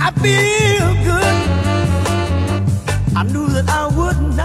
I feel good. I knew that I would not.